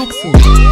Next.